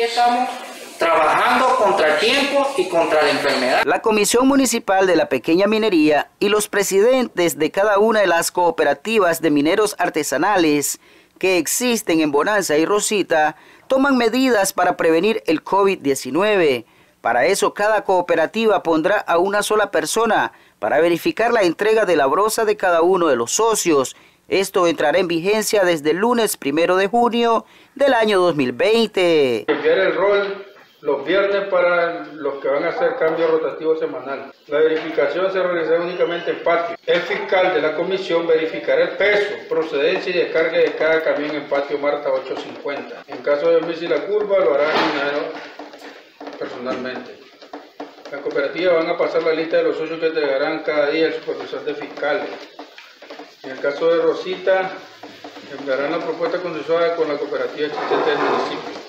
Estamos trabajando contra el tiempo y contra la enfermedad. La Comisión Municipal de la Pequeña Minería y los presidentes de cada una de las cooperativas de mineros artesanales que existen en Bonanza y Rosita toman medidas para prevenir el COVID-19. Para eso, cada cooperativa pondrá a una sola persona para verificar la entrega de la brosa de cada uno de los socios. Esto entrará en vigencia desde el lunes primero de junio del año 2020. Cambiar el rol los viernes para los que van a hacer cambio rotativo semanal. La verificación se realizará únicamente en patio. El fiscal de la comisión verificará el peso, procedencia y descarga de cada camión en patio Marta 850. En caso de omitir la curva, lo hará personalmente. Las cooperativas van a pasar la lista de los socios que entregarán cada día el supervisor de fiscales. En el caso de Rosita, enviarán la propuesta consensuada con la cooperativa existente del municipio.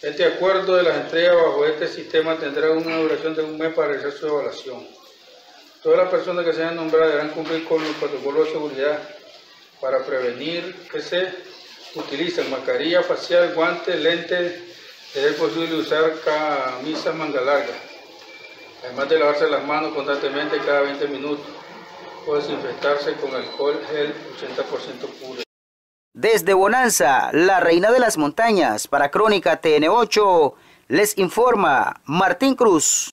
Este acuerdo de las entregas bajo este sistema tendrá una duración de un mes para realizar su evaluación. Todas las personas que sean nombradas deberán cumplir con los protocolos de seguridad para prevenir que se utilicen mascarilla facial, guantes, lentes, es posible usar camisa manga larga, además de lavarse las manos constantemente cada 20 minutos o desinfectarse con alcohol gel 80% puro. Desde Bonanza, la reina de las montañas, para Crónica TN8, les informa Martín Cruz.